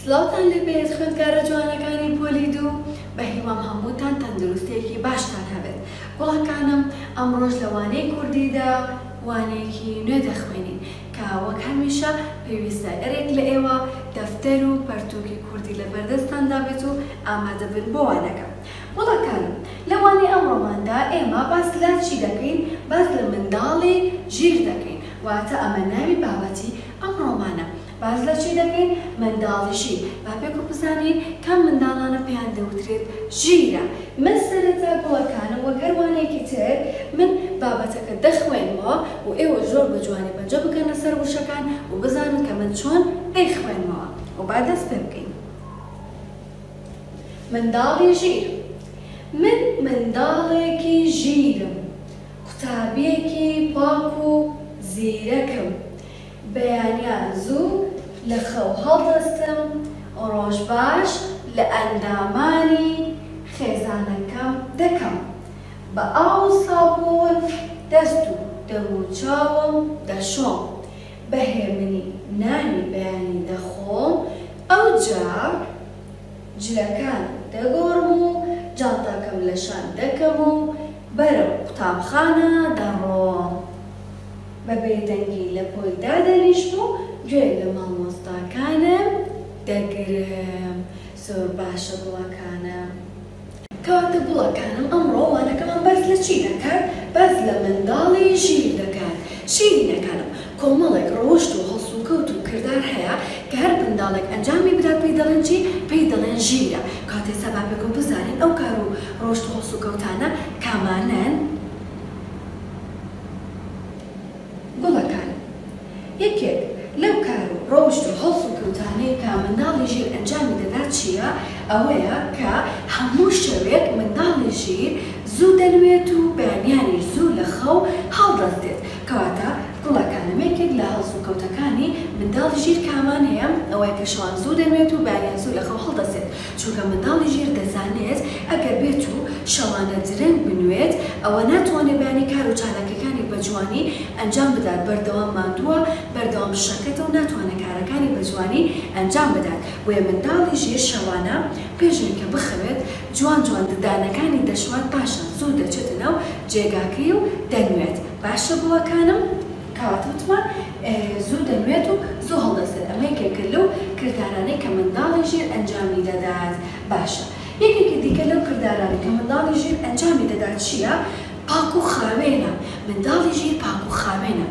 سڵاوتان لێبێت خوێندکارە جوانەکانی پۆلی دوو بەهیوام هەمووتان تەندروستیەکی باشتان هەبێت گوڵەکانم ئەمڕۆش لە وانەی کوردیدا وانەیەکی نوێ دەخوێنین کە وەک هەمیشە پێویستە گەرێک لە ئێوە دەفتەر و پەرتووکی کوردی لەبەردەستاندا بێت و ئامادەبن بۆ وانەکە گوڵەکان، لە وانەی ئەم ڕۆماندا ئێمە باس لە چی دەکەین؟ باس لە منداڵی ژیر دەکەین، واتە ئەمە ناوی بابەتی ئەم ڕۆمانە. باس لە چی دەکەین؟ منداڵی ژیر. با پێکەوە بزانین کام منداڵانە پێیان دەوترێت ژیرە. من سەرەتا گوڵەکانم وەک هەر وانەیەکی تر من بابەتەکە دەخوێنمەوە و ئێوە زۆر بە جوانی پەنجە بکەنە سەر وشەکان و بزانن کە من چۆن دەیخوێنمەوە و با دەست پێ بکەین. منداڵی ژیر من منداڵێکی ژیرم قوتابیەکی پاک و زیرەکم بەیانیان زوو لە خەو هەڵدەستم ڕۆژ باش لە ئەندامانی خێزانەکەم دەکەم بە ئاو و سابوون دەست و دەموچاوم دەشۆم بە هێمنی نانی بەیانی دەخۆم، ئەوجا جلەکان دەگۆڕم و جانتاکەم لە شان دەکەم و بەرەو قوتابخانە دەڕۆم. بە بێدەنگی لە پۆل دادەنیشم و گوێ لە مامۆستاکانم دەگرم. زۆر باشە گوڵەکانم. کەواتە گوڵەکانم ئەمڕۆ وانەکەمان باس لە چی دەکات؟ باس لە منداڵی ژیر دەکات. شیرینەکانم کۆمەڵێک ڕەوشت و هەڵسوکەوت و کردار هەیە کە هەر منداڵێک ئەنجامی بدا پێی دەڵێن چی؟ پێی دەڵێن ژیرە. کەواتە ئێستا با پێکەوە بزانین ئەو کار و ڕەوشت و هەڵسوکەوتانە کامانەن؟ گوڵەکان یەکێک لەو کار و ڕەوشت و هەڵسوکەوتانەی کە منداڵی ژیر ئەنجامی دەدات چییە؟ ئەوەیە کە هەموو شەوێک منداڵی ژیر زوو دەلوێت و بەیانیانیش زوو لە خەو هەڵدەستێت کەواتە گوڵەکان ئەمە یەکێک لە هەڵسوکەوتەکانی منداڵی ژیر کامانەیە ئەوەی کە شەوان زوو دەلوێت و بەیانیان زوو لە خەو هەڵدەستێت چونکە منداڵی ژیر دەزانێت ئەگەر بێت و شەوانە درەنگ بنوێت ئەوە ناتوانێت بەیانی کار و چالاکیەکانی بە جوانی ئەنجام بدات بەردەوام ماندووە بەردەوام شەکەتە و ناتوانێت کارەکانی بە جوانی ئەنجام بدات بۆیە منداڵی ژیر شەوانە پێش ئەویکە بخەوێت جوان جوان ددانەکانی دەشوات پاشان زوو دەچێتە ناو جێگاکەی و دەنوێت باشە بۆەکانم کەواتە وتمان زوو دەنوێت و زوو هەڵدەستێت، ئەمە یەکێکە لەو کردارانەی کە منداڵی ژیر ئەنجامی دەدات، باشە یەکێکی دیکە لەو کردارانەی کە منداڵی ژیر ئەنجامی دەدات چییە؟ پاک و خاوێنە، منداڵی ژیر پاک و خاوێنە،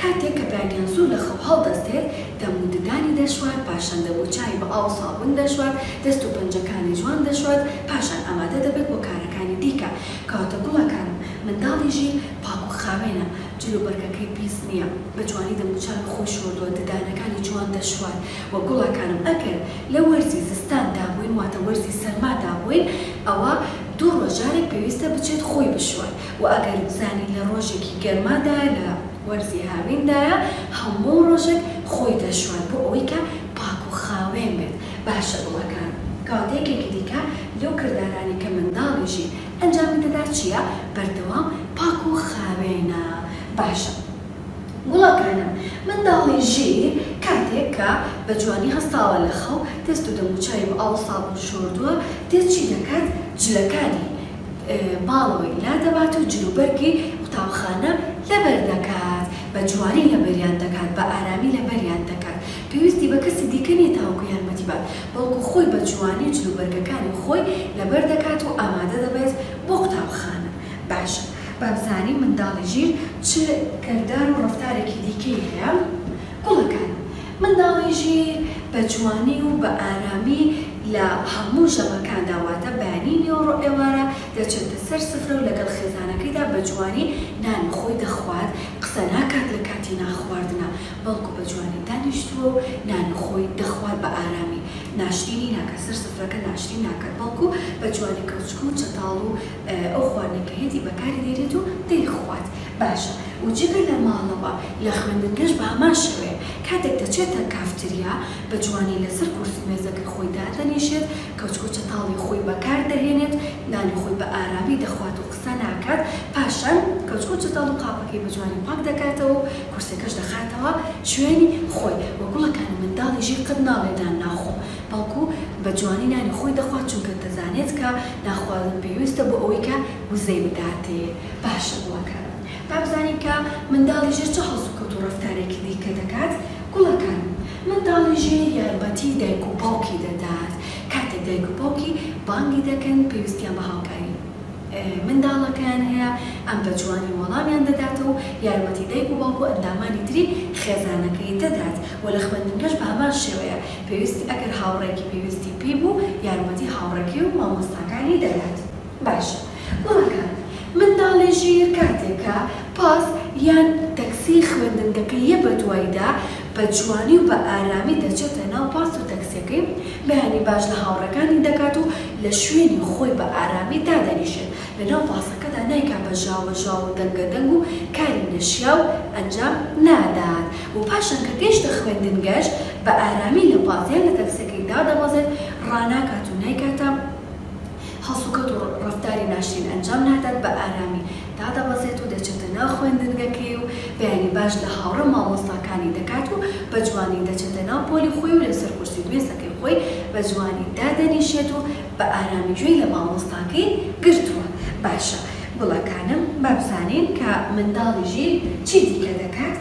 کاتێک کە بەیانیان زوو لە خەو هەڵدەستێت دەم و ددانی دەشوات، پاشان دەم و چاوی بە ئاو و سابون دەشوات، دەست و پەنجەکانی جوان دەشوات، پاشان ئامادە دەبێت بۆ کارەکانی دیکە، کەواتە گوڵەکانم منداڵی ژیر پاک و خاوێنە، جلوبەرگەکەی پیس نییە، بە جوانی دەموچاوی خۆی شۆردووە، ددانەکانی جوان دەشوات، وە گوڵەکانم ئەگەر لە وەرزی زستان دابووین واتە وەرزی سەرما دابووین ئەوا دوو ڕۆژ جارێک پێویستە بچێت خۆی بشوات وە ئەگەر بزانین لە ڕۆژێکی گەرمادایە لە وەرزی هاویندایە هەموو ڕۆژێک خۆی دەشوات بۆ ئەوەی کە پاک و خاوێن بێت باشە گوڵەکان کاتێکێکی دیکە لەو کردارانەی کە منداڵیشی ئەنجامی دەدا چیە بەردەوام پاک و خاوێنە باشە گوڵەکانم منداڵی ژیر کاتێک کە بە جوانی هەستاوە لە خەو دەست و دەموچاوی بە ئاو و سابون شۆردوە دێت چی دەکات جلەکانی ماڵەوەی لادەبات و جل و بەرگی قوتابخانە لەبەر دەکات بە جوانی لەبەریان دەکات بە ئارامی لەبەریان دەکات پێویستی بە کەسی دیکە نییە تاوەکو یارمەتی بات، بەڵکو خۆی بە جوانی جل و بەرگەکانی خۆی لەبەر دەکات و ئامادە دەبێت بۆ قوتابخانە. باشە با بزانین منداڵی ژیر چ کردار و ڕەفتارێکی دیکەی هەیە؟ گوڵەکان، منداڵی ژیر بە جوانی و بە ئارامی لە هەموو ژەمەکاندا واتە بەیانی نیوەڕۆ ئێوارە دەچێتە سەر سفرە و لەگەڵ خێزانەکەیدا بە جوانی نانی خۆی دەخوات، قسە ناکات لە کاتی نان خواردنا بەڵکو بە جوانی دانیشتووە و نان و خۆی دەخوات بە ئارامی، ناشرینی ناکات، سەر سفرەکە ناشرین ناکات، بەڵکو بە جوانی کەوچکە و چەتاڵ و ئەو خواردنەی کە هێدی بەکاری دەیرێت و دەیخوات باشە و جگە لە ماڵەوە لە خوێندنگەش بە هەمان شێوەیە کاتێک دەچێتە کافتریا بە جوانی لەسەر کورسی و مێزەکەی خۆی دادەنیشێت، کەوچک و چەتاڵی خۆی بەکار دەهێنێت، نانی خۆی بە ئارامی دەخوات و قسە ناکات، پاشان کەوچکو چەتاڵ و قاپەکەی بە جوانی پاک دەکاتەوە و کورسیەکەش دەخاتەوە شوێنی خۆی و گوڵەکانی منداڵی ژیر قەت ناڵێ دان ناخۆم بەڵکو بە جوانی نانی خۆی دەخوات چونکە دەزانێت کە نان خواردن پێویستە بۆ ئەوەی کە وزەی بداتێ باشە گوڵەکان با بزانین کە منداڵی ژیر چ هەڵسوکەوت و ڕەفتارێکی دیکە دەکات گوڵەکان منداڵی ژیر یارمەتی دایک و باوکی دەدات کاتێک دایک و باوکی بانگی دەکەن پێویستیان بە هاوکاری. منداڵەکەیان هەیە، ئەم بە جوانی وەڵامیان دەداتەوە و یارمەتی دایک و باوک و ئەندامانی تری خێزانەکەی دەدات و لە خوێندنگەش بە هەمان شێوەیە، پێویستی ئەگەر هاوڕێکی پێویستی پێی بوو یارمەتی هاوڕێکەی و مامۆستاکانی دەدات. باشە کوڕەکان، منداڵی ژیر کاتێک کە پاس یان تەکسی خوێندنگەکەی یە بەدوایدا، بە جوانی و بە ئارامی دەچێتە ناو باس و تەکسیەکەی، بەیانی باش لە هاوڕێکانی دەکات و لە شوێنی خۆی بە ئارامی دادەنیشێت، لە ناو باسەکەدا نایکا بە ژاوە ژاو و دەنگە دەنگ و کاری نەشیاو ئەنجام نادات و پاشان کە گەیشتە خوێندنگەش بە ئارامی لە باس یان لە تەکسیەکەی دادەبەزێت، ڕاناکات و نایکاتە. هەڵسوکەوت و ڕەفتاری ناشرین ئەنجام نادات بە ئارامی دادەبەزێت و دەچێتە ناو خوێندنگەکەی و بەیانی باش لە هاوڕێ مامۆستاکانی دەکات و بە جوانی دەچێتە ناو پۆلی خۆی و لەسەر کورسی مێزەکەی خۆی بە جوانی دادەنیشێت و بە ئارامی گوێی لە مامۆستاکەی گرتووە. باشە گوڵەکانم بابزانین کە منداڵی ژیر چی دیکە دەکات؟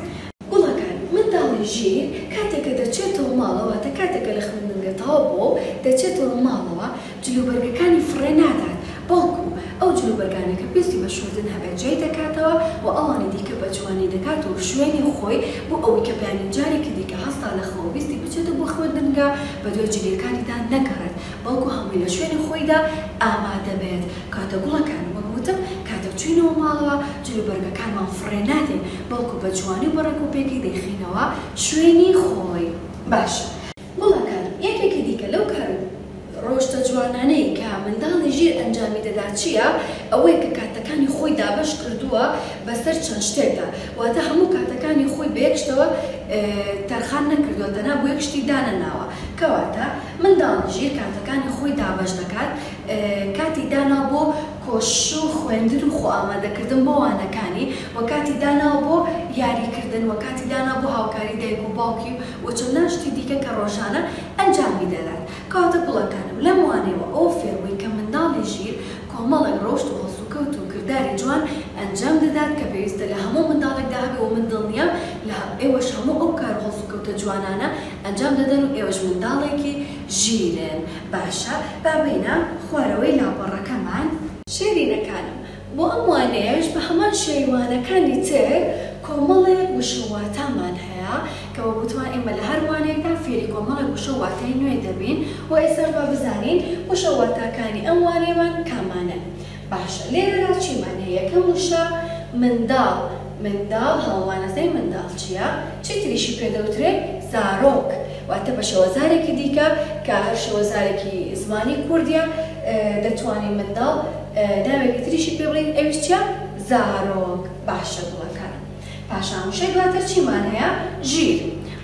گوڵەکان، منداڵی ژیر کاتێک کە دەچێتەوە ماڵەوە واتە کاتێک کە لە خوێندنگە تەواو بووە و دەچێتەوە ماڵەوە جلوبەرگەکانی فڕێ نادات، بەڵکو ئەو جلوبەرگانە کە پێستی بە شۆردن هەبێت جێی دەکاتەوە و ئەوانی دیکە بە جوانی دەکات و شوێنی خۆی بۆ ئەوەی کە بەیانی جارێکی دیکە هەستا لە خەو و ویستی بچێتە بۆ خوێندنگە بە دوای جلیەکانیدا نەگەڕێت بەڵکو هەمووی لە شوێنی خۆیدا ئامادە بێت کاتە گوڵەکان وەک وتم کاتێک چووینەوە ماڵەوە جلوبەرگەکانمان فڕێ نادەین بەڵکو بە جوانی و بە ڕێکوپێکی دەیخەینەوە شوێنی خۆی. باشە وەڵا کاک یەکێکی دیکە لەو کار و ڕەوشتە جوانانەی کە منداڵی ژیر ئەنجامی دەدا چیە ئەوەی کە کاتەکانی خۆی دابەش کردووە بەسەر چەند شتێکدا واتە هەموو کاتەکانی خۆی بە یەک شتەوە تەرخان نەکردووە تەنها بۆ یەک شتی دانەناوە کەواتە منداڵی ژیر کاتەکانی خۆی دابەش دەکات کاتی داناوە بۆ کۆشش و خوێندن و خۆ ئامادەکردن بۆ وانەکانی وە کاتی داناوە بۆ یاری کردن وە کاتی داناوە بۆ هاوکاری دایک و باوکی و چەندان شتی دیکە کە ڕۆژانە ئەنجامی دەدات، کەواتە گوڵەکانم لەم وانەیەوە ئەوە فێر بووی کە منداڵی ژیر کۆمەڵێک ڕەوشت و هەڵسوکەوت و کرداری جوان ئەنجام دەدات کە پێویستە لە هەموو منداڵێکدا هەبێ و من دڵنیام لە ئێوەش هەموو ئەو کار و هەڵسوکەوتە جوانانە ئەنجام دەدەن و ئێوەش منداڵێکی ژیرن باشە با بێینە خوارەوەی لاپەڕەکەمان. شیرینەکانم بۆ ئەم وانەیەش بە هەمان شێوەی وانەکانی تر کۆمەڵێک وشە و واتامان هەیە کە وەک وتمان ئێمە لە هەر وانەیەکدا فێری کۆمەڵێک وشە و واتای نوێ دەبین و ئێستاش با بزانین وشە و واتاکانی ئەم وانەیەمان کامانەن باشە لێرەدا چیمان هەیە یەکەم وشە منداڵ منداڵ هەموومان ئەزانین منداڵ چیە چی تریشی پێ دەوترێ زارۆک واتە بە شێوەزارێکی دیکە کە هەر شێوەزارێکی زمانی کوردیە دەتوانین منداڵ ناوێکی تریشی پێ بڵێین ئەویش چیە؟ زارۆک، باشە گوڵەکان پاشان وشەی دواتر چیمان هەیە؟ ژیر،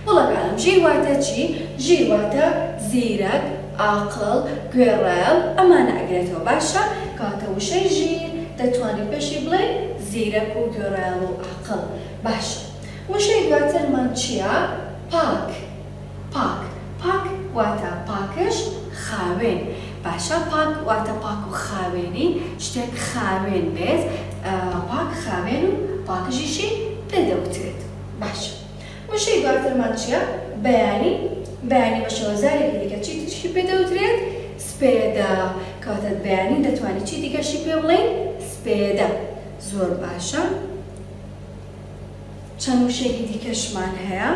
گوڵەکانم ژیر واتە چی؟ ژیر واتە زیرەک، ئاقڵ، گوێڕایەڵ ئەمانە ئەگرێتەوە باشە کەواتە وشەی ژیر دەتوانین پێشی بڵێین زیرەک و گوێڕایەڵ و ئاقڵ باشە وشەی دواترمان چیە؟ پاک. پاک، پاک واتە پاکژ، خاوێن، باشە پاک واتە پاک و خاوێنی، شتێک خاوێن بێت پاک خاوێن و پاکژیشی پێ دەوترێت. باشە وشەی دواترمان چیە؟ بەیانی، بەیانی بە شێوەزارێکی دیکە چی تریشی پێ دەوترێت؟ سپێدە، کەواتە بەیانی دەتوانین چی دیکەشی پێ بڵێین؟ سپێدە. زۆر باشە. چەند وشەیەکی دیکەشمان هەیە.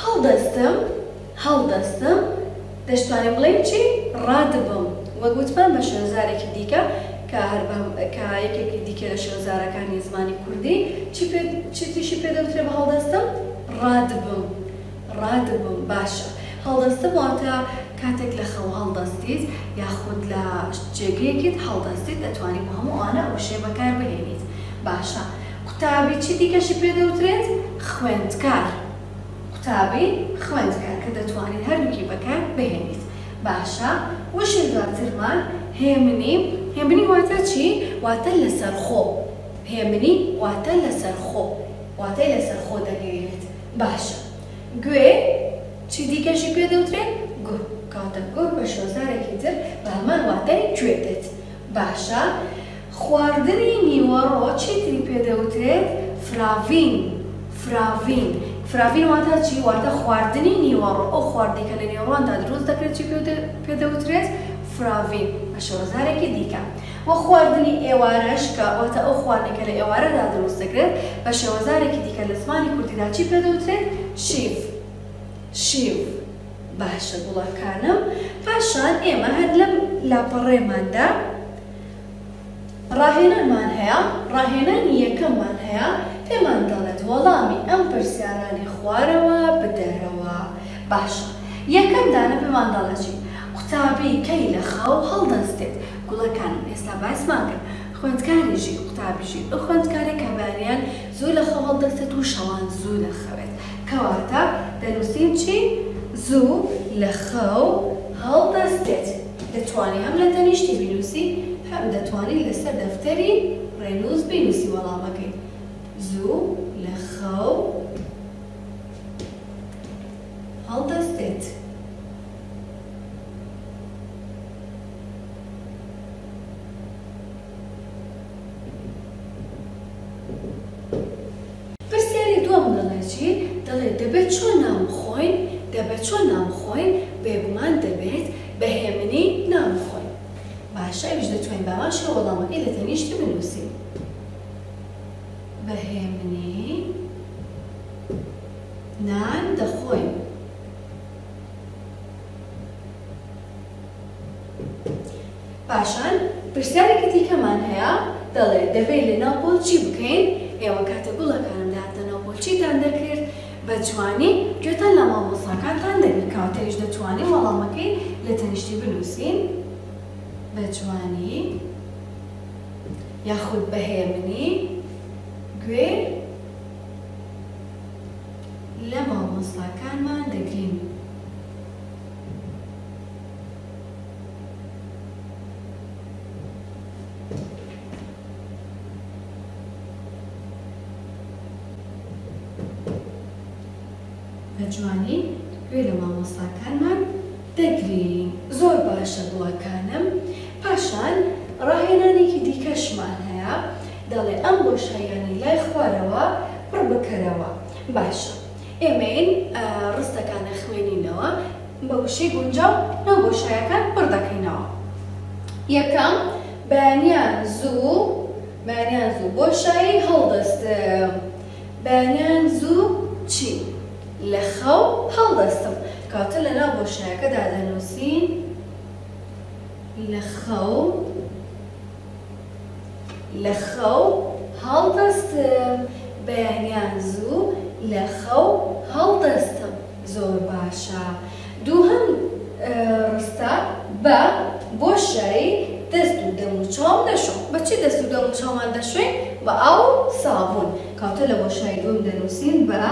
هەڵدەستم، هەڵدەستم، دەشتوانین بڵێین چی؟ ڕادبم. وەک وتمان بە شوێنزارێکی دیکە کە هەر بە کە یەکێکی دیکە لە شوێنزارەکانی زمانی کوردی چی پێ چی تیشی پێ دەوترێ بە هەڵدەستم؟ ڕادبم. ڕادبم باشە هەڵدەستم واتە کاتێک لە خەو هەڵدەستیت یاخود لە جێگەیەکیت هەڵدەستیت ئەتوانی بۆ هەموو ئەوانە ئەو وشەیە بەکار بهێنیت باشە قوتابی چی دیکەشی پێ دەوترێت خوێندکار قوتابی خوێندکار کە دەتوانیت هەردووکی بەکار بهێنیت باشە وشەی دواترمان هێمنی هێمنی واتە چی واتە لەسەرخۆ هێمنی واتە لەسەرخۆ واتای لەسەرخۆ دەگەیەنێت. باشە گوێ چی دیکەشی پێ دەوترێ؟ گو کاتە گو بە شۆزارێکی تر بە هەمان واتای گوێ دێت باشە خواردنی نیوەڕۆ چیتری پێ دەوترێت فراڤین فراڤین فراڤین واتە چی واتە خواردنی نیوەڕۆ ئەو خواردی کە لە نێوڕواندا دروست دەکرێت چی پێ دەوترێت فراڤین بە شۆزارێکی دیکە وە خواردنی ئێوارەش کە واتە ئەو خواردنەی کە لە ئێوارەدا دروست دەکرێت بە شێوەزارێکی دیکە لە زمانی کوردیدا چی پێ دەوترێت شیڤ شیڤ باشە گوڵەکانم پاشان ئێمە هەر لەم لاپەڕێماندا ڕاهێنانمان هەیە ڕاهێنانی یەکەممان هەیە پێمان دەڵێت وەڵامی ئەم پرسیارانی خوارەوە بدەرەوە باشە یەکەم دانە پێمان دەڵێت قوتابی کەی لە خەو هەڵدەستێت گوڵەکانم ئێستا باس مان کرد خوێندکاری ژیر قوتابی ژیر ئەو خوێندکارە کە بەیانیان زوو لە خەو هەڵدەستێت و شەوان زوو دەخەوێت کەواتە دەنوسین چی زوو لە خەو هەڵدەستێت دەتوانی هەم لە تەنیشتی بینوسی هەم دەتوانی لەسەر دەفتەری ڕێنوس بینوسی وەڵامەکەی زوو لە خەو. هەڵدەستێت. پرسیاری دووەم دەڵێ چی؟ دەڵێ دەبێت چۆن نان بخۆین؟ دەبێت چۆن نان بخۆین؟ بێگومان دەبێت بە هێمنی نان بخۆین. باشە ئەویش دەتوانین بەمان شێوە وەڵامەکەی لە تەنیشت بنووسین. بە هێمنی. نان دەخۆین. پاشان پرسیارێکی دیکەمان هەیە، دەڵێت، دەبێت لە ناو پۆل چی بکەین؟ ئێوە کاتێک گوڵەکانم دەهات لە ناو پۆل چیتان دەکرد؟ بە جوانی گوێتان لە مامۆستاکانتان دەگرت. کەواتەئیش دەتوانین وەڵامەکەی لە تەنیشتی بنووسین، بە جوانی یاخود بە هێمنی گوێ. لە مامۆستاکانمان دەگرین. بە جوانی گوێ لە مامۆستاکانمان. دەگرین زۆر باشە گوڵەکانم پاشان ڕاهێنانێکی دیکەشمان هەیە دەڵێ ئەم بۆشاییانەی لای خوارەوە پڕ بکەرەوە باشە ئێمەین ڕستەکان ئەخوێنینەوە بە وشەی گونجاو ناو بۆشایەکان پڕ دەکەینەوە یەکەم بەیانیان زوو بەیانیان زوو بۆشایی هەڵدەستم بەیانیان زوو چی لە خەو هەڵدەستم کاتە لە ناو بۆشایەکەدا دەنووسین لە خەو لە خەو هەڵدەستم بەیانیان زوو لە خەو هەڵدەستم زۆر باشە دووهەم ڕستە بە بۆشایی دەست و دەموچاو دەشۆم بە چی دەست و دەموچاومان دەشۆین بە ئاو و سابوون. کەواتە لە بۆشای دووەم دەنووسین بە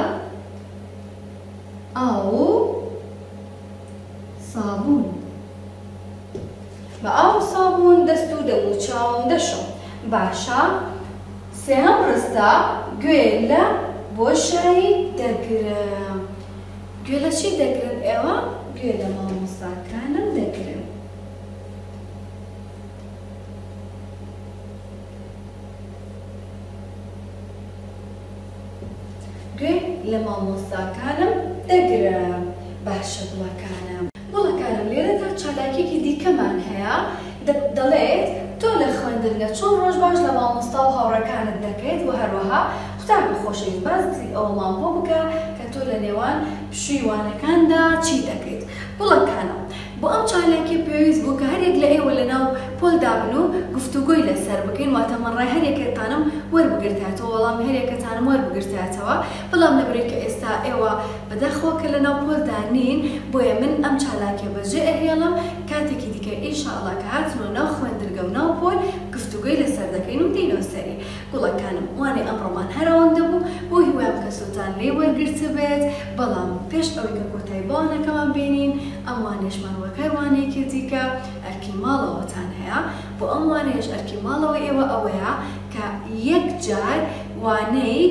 ئاو و سابوون بە ئاو و سابوون دەست و دەموچاوم دەشۆم باشە سێهەم ڕستە گوێ لە بۆشایی دەگرم گوێ لە چی دەگرن ئێوە گوێ لە مامۆستاکانم دەگرن گوێ لە مامۆستاکانم دەگرم باشە گوڵەکانم. گوڵەکانم لێرەدا چالاکیەکی دیکەمان هەیە دەڵێت تۆ لە خوێندنگە چۆن ڕۆژ باش لە مامۆستا و هاوڕێکانت دەکەیت وە هەروەها قوتابی خۆشەویست باسی ئەوەمان بۆ بکە کە تۆ لە نێوان پشووی وانەکاندا چی دەکەیت گوڵەکانم. بۆ ئەم چالاکیە پێویست بوو کە هەریەک لە ئێوە لە ناو پۆل دابن و گفتوگۆی لە سەر بکەین واتە من ڕای هەریەکەتانم وەربگرتایەتەوە وەڵامی هەریەکەتانم وەربگرتایەتەوە بەڵام لە بەرەی کە ئێستا ئێوە بە داخەوە کە لە ناو پۆل دا نین بۆیە من ئەم چالاکیە بە جێ ئەهێڵم کاتێکی دیکە ان شاءاللە کە هاتنەوە ناو خوێندرگە و ناو پۆل گفتوگۆی لە سەر دەکەین و دێینەوە سەری گوڵەکانم وانەی ئەمڕۆمان هەر ئەوەندە بوو، بۆ هیوام کە سوودتان لێ وەرگرتبێت، بەڵام پێش ئەوەی کە کۆتایی بەوانەکەمان بێنین ئەم وانەیەشمان وەک هەر وانەیەکی دیکە ئەرکی ماڵەوەتان هەیە، بۆ ئەم وانەیەش ئەرکی ماڵەوەی ئێوە ئەوەیە کە یەک جار وانەی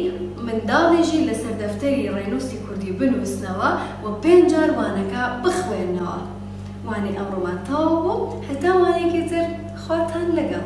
منداڵی ژیر لەسەر دەفتەری ڕێنووسی کوردی بنووسنەوە و پێنج جار وانەکە بخوێننەوە. وانەی ئەمڕۆمان تەواو بوو هەتا وانەیەکی تر خواتان لەگەڵ.